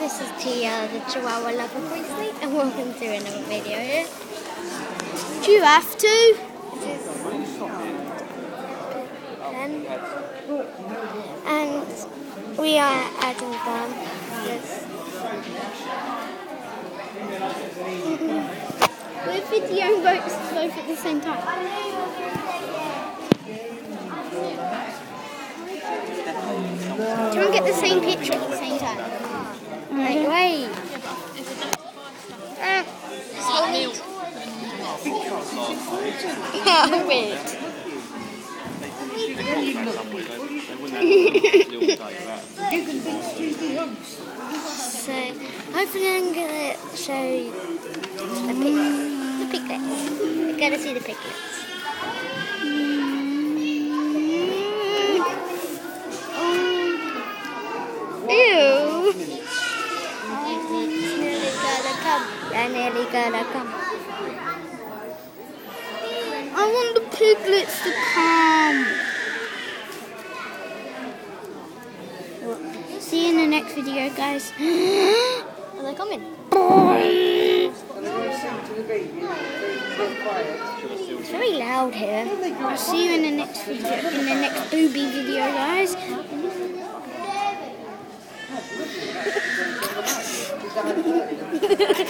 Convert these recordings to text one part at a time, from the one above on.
This is Tia, the Chihuahua Lover Priestley, and welcome to another video. Do you have to? Ken, and we are at a farm. Yes. We're videoing both, both at the same time. Try and get the same picture at the same time. Wait, wait. Ah, Weird. so, hopefully I'm going to show you the, pig, the piglets. You're going to see the piglets. Mm. Ew. It's nearly gonna come. They're nearly gonna come. I want the piglets to come. See you in the next video, guys. Are they coming? It's very loud here. I'll see you in the next video, in the next booby video, guys.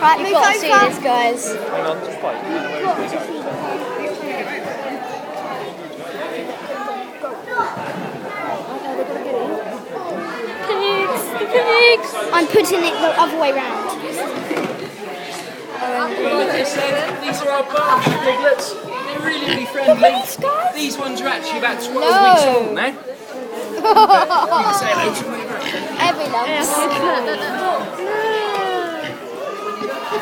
Right, You've got to see this, guys. Hang on, just wait. Pigs, pigs. I'm putting it the other way round. Like I said, these are our Berkshire piglets. They're really, really friendly. These ones are actually about 12 weeks old now. You can say hello to them. Every love. I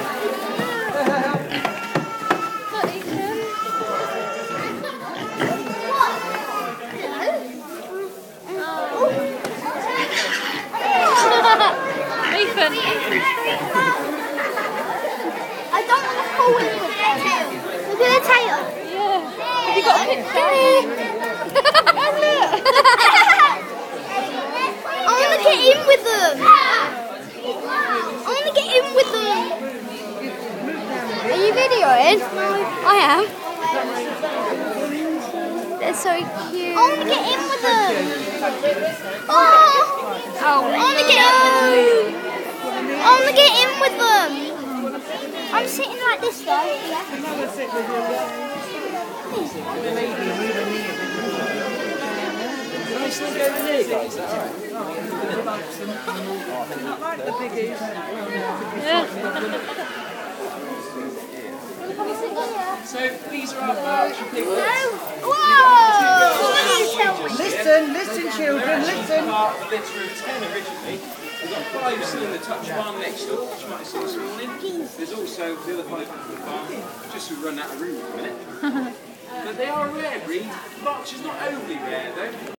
don't want to pull with tail. Look at their tail. Yeah. Have you got a picture? I want to get in with them. I want to get in with them. Are you videoing? I am. They're so cute. I want to get in with them. Oh. Oh, I want to get in. I want to get in with them. I'm sitting like this though. Nice look over there, guys. Is that alright? So these are our piglets. Whoa! Listen, listen, children, listen. Part of the litter of 10 originally. We've got five still in the touch barn next door, which you might have seen this morning. There's also the other five in the barn, just we run out of room for a minute. but they are a rare breed. Berkshire's not overly rare though.